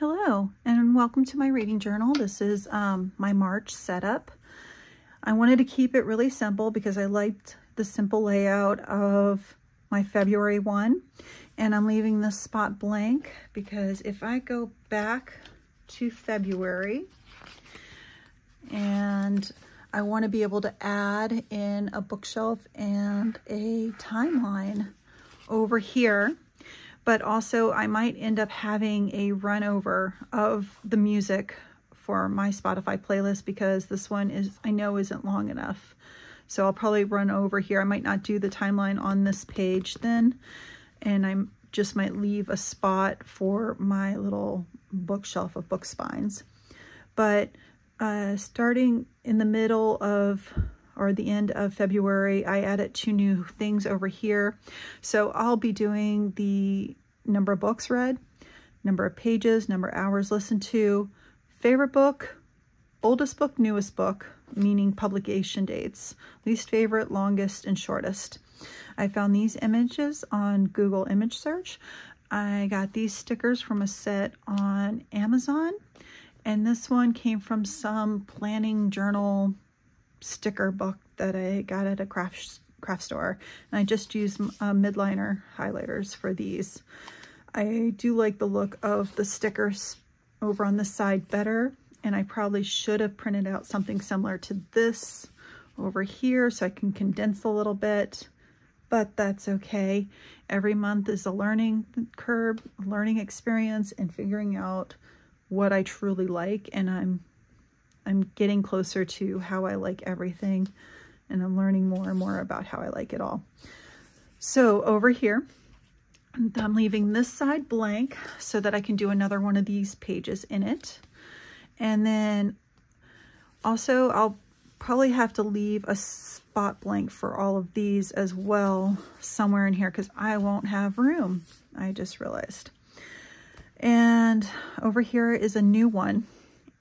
Hello and welcome to my reading journal. This is um, my March setup. I wanted to keep it really simple because I liked the simple layout of my February one and I'm leaving this spot blank because if I go back to February and I want to be able to add in a bookshelf and a timeline over here but also I might end up having a run over of the music for my Spotify playlist because this one is I know isn't long enough. So I'll probably run over here. I might not do the timeline on this page then, and I just might leave a spot for my little bookshelf of book spines. But uh, starting in the middle of or the end of February, I added two new things over here. So I'll be doing the number of books read, number of pages, number of hours listened to, favorite book, oldest book, newest book, meaning publication dates, least favorite, longest, and shortest. I found these images on Google image search. I got these stickers from a set on Amazon. And this one came from some planning journal sticker book that I got at a craft craft store. And I just used uh, Mildliner highlighters for these. I do like the look of the stickers over on the side better. And I probably should have printed out something similar to this over here so I can condense a little bit, but that's okay. Every month is a learning curve, learning experience, and figuring out what I truly like. And I'm I'm getting closer to how I like everything and I'm learning more and more about how I like it all. So over here, I'm leaving this side blank so that I can do another one of these pages in it. And then also I'll probably have to leave a spot blank for all of these as well somewhere in here because I won't have room. I just realized. And over here is a new one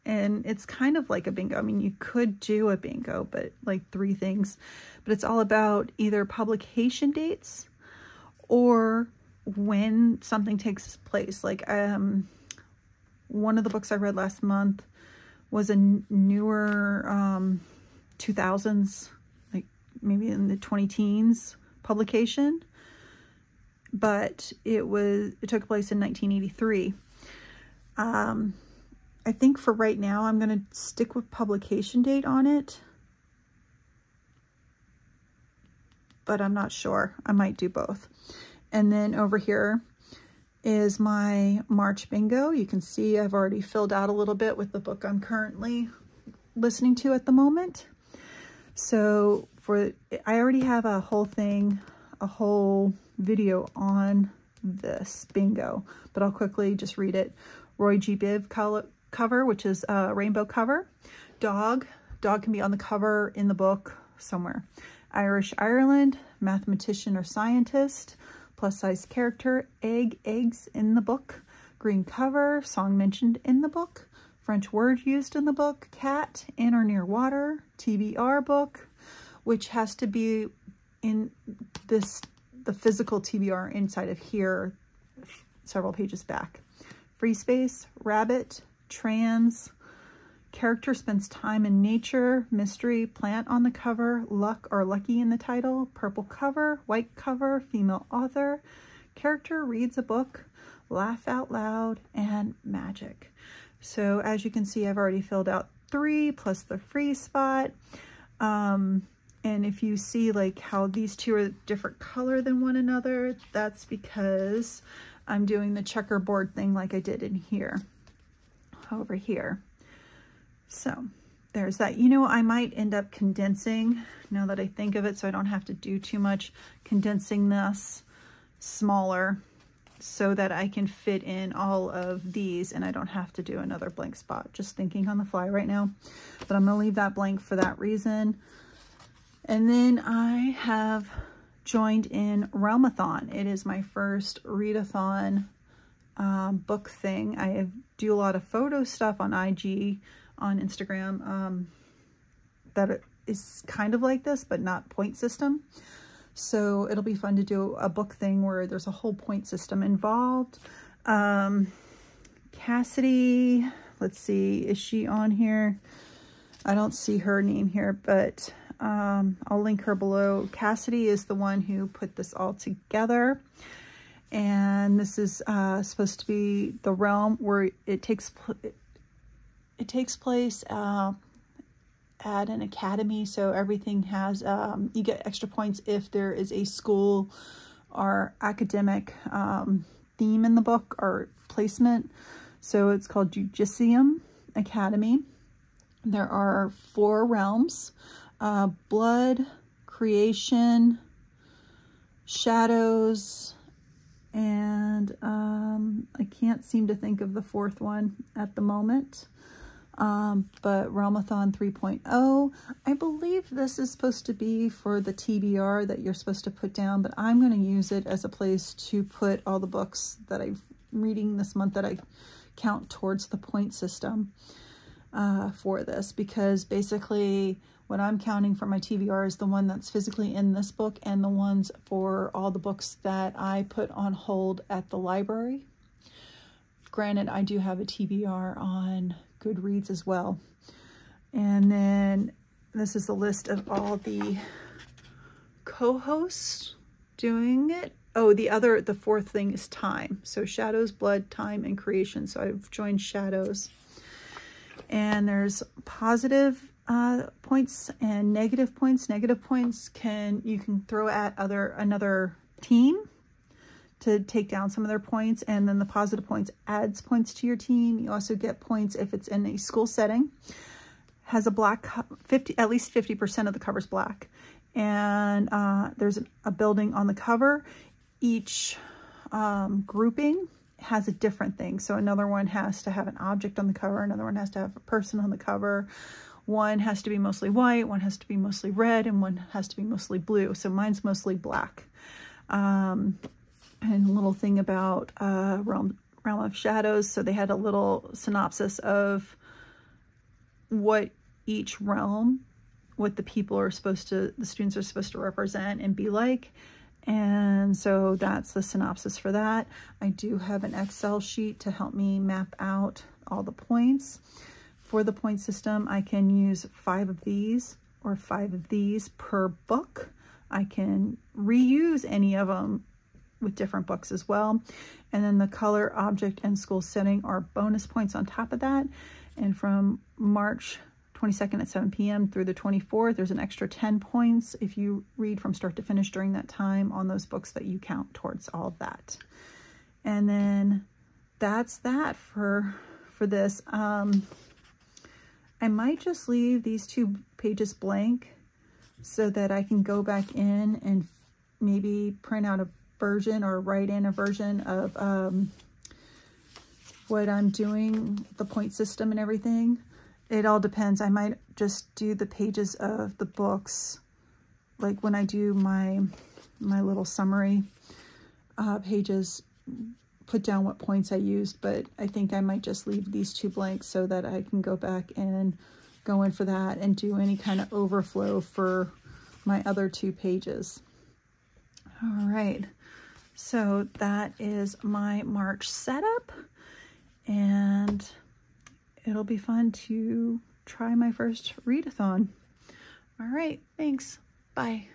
and it's kind of like a bingo. I mean, you could do a bingo, but like three things, but it's all about either publication dates or when something takes place. Like um, one of the books I read last month was a newer um, 2000s, like maybe in the 20 teens publication, but it was, it took place in 1983. Um, I think for right now, I'm going to stick with publication date on it. But I'm not sure. I might do both. And then over here is my March bingo. You can see I've already filled out a little bit with the book I'm currently listening to at the moment. So for, I already have a whole thing, a whole video on this bingo, but I'll quickly just read it. Roy G. Biv cover, which is a rainbow cover. Dog, dog can be on the cover in the book somewhere. Irish Ireland, mathematician or scientist, plus size character, egg, eggs in the book. Green cover, song mentioned in the book. French word used in the book, cat, in or near water, TBR book, which has to be in this, the physical TBR inside of here, several pages back. Free space, rabbit, trans, character spends time in nature, mystery, plant on the cover, luck or lucky in the title, purple cover, white cover, female author, character reads a book, laugh out loud, and magic. So as you can see, I've already filled out three plus the free spot. Um, and if you see like how these two are different color than one another, that's because I'm doing the checkerboard thing like I did in here over here. So there's that. You know, I might end up condensing now that I think of it so I don't have to do too much condensing this smaller so that I can fit in all of these and I don't have to do another blank spot. Just thinking on the fly right now. But I'm going to leave that blank for that reason. And then I have joined in Realmathon. It is my first readathon um, book thing. I do a lot of photo stuff on IG, on Instagram, um, that is kind of like this, but not point system. So it'll be fun to do a book thing where there's a whole point system involved. Um, Cassidy, let's see, is she on here? I don't see her name here, but um, I'll link her below. Cassidy is the one who put this all together. And this is uh, supposed to be the realm where it takes it takes place uh, at an academy. So everything has, um, you get extra points if there is a school or academic um, theme in the book or placement. So it's called Judicium Academy. There are four realms, uh, blood, creation, shadows, and um, I can't seem to think of the fourth one at the moment. Um, but Realmathon 3.0, I believe this is supposed to be for the TBR that you're supposed to put down, but I'm going to use it as a place to put all the books that I'm reading this month that I count towards the point system uh, for this because basically what I'm counting for my TBR is the one that's physically in this book and the ones for all the books that I put on hold at the library. Granted, I do have a TBR on Goodreads as well. And then this is the list of all the co-hosts doing it. Oh, the other, the fourth thing is time. So shadows, blood, time, and creation. So I've joined shadows. And there's positive uh, points and negative points. Negative points can, you can throw at other, another team to take down some of their points. And then the positive points adds points to your team. You also get points if it's in a school setting. Has a black, 50, at least 50% of the cover's black. And uh, there's a building on the cover. Each um, grouping has a different thing. So another one has to have an object on the cover. Another one has to have a person on the cover. One has to be mostly white, one has to be mostly red, and one has to be mostly blue. So mine's mostly black. Um, and a little thing about uh, Realm, Realm of Shadows. So they had a little synopsis of what each realm, what the people are supposed to, the students are supposed to represent and be like. And so that's the synopsis for that. I do have an Excel sheet to help me map out all the points. For the point system, I can use five of these or five of these per book. I can reuse any of them with different books as well. And then the color, object, and school setting are bonus points on top of that. And from March 22nd at 7 p.m. through the 24th, there's an extra 10 points if you read from start to finish during that time on those books that you count towards all of that. And then that's that for, for this. Um, I might just leave these two pages blank so that I can go back in and maybe print out a version or write in a version of um, what I'm doing, the point system and everything. It all depends. I might just do the pages of the books, like when I do my, my little summary uh, pages, put down what points I used, but I think I might just leave these two blanks so that I can go back and go in for that and do any kind of overflow for my other two pages. All right. So that is my March setup and it'll be fun to try my first readathon. All right, thanks. Bye.